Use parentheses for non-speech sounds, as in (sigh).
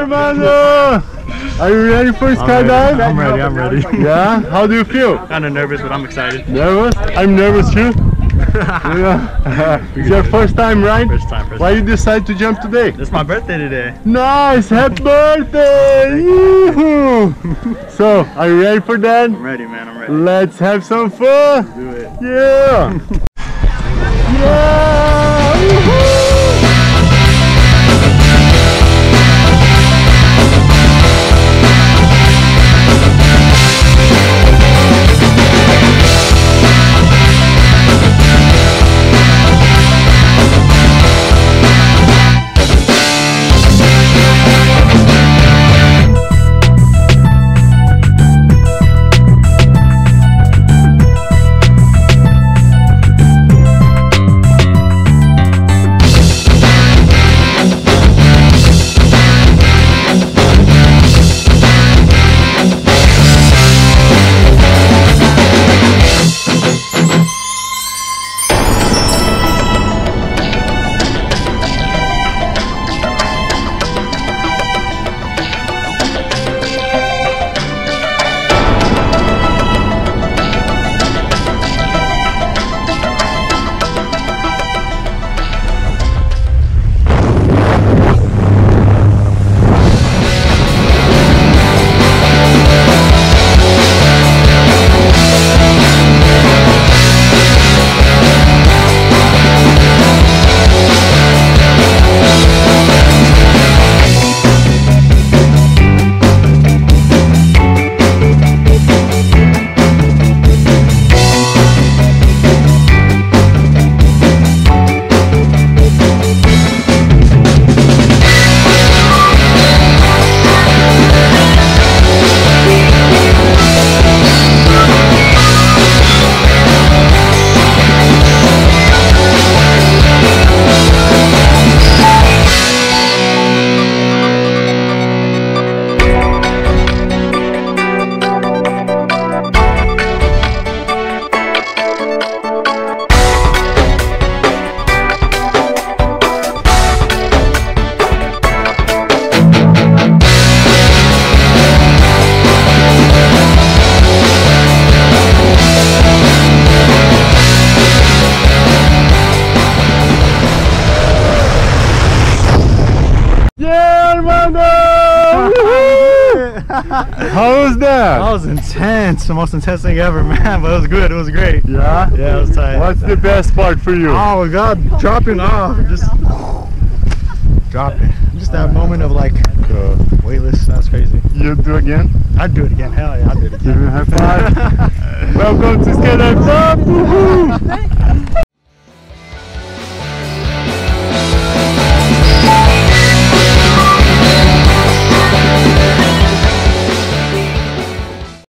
Armando! Are you ready for skydive? I'm ready, I'm ready. Yeah? How do you feel? Kind of nervous, but I'm excited. Nervous? I'm nervous too. (laughs) yeah. it's your first time, right? First time, first Why you decide to jump today? It's my birthday today. Nice! Happy birthday! So, are you ready for that? I'm ready, man. I'm ready. Let's have some fun! Do it. Yeah! yeah! (laughs) How was that? That was intense. The most intense thing ever, (laughs) man. But it was good. It was great. Yeah? Yeah, it was tight. What's the best part for you? Oh my god, dropping off. Just dropping. Just that moment of like weightless. That's crazy. You'd do it again? I'd do it again. Hell yeah, I'd do it again. Give me a high five. (laughs) Welcome to Skydive Club! Woohoo!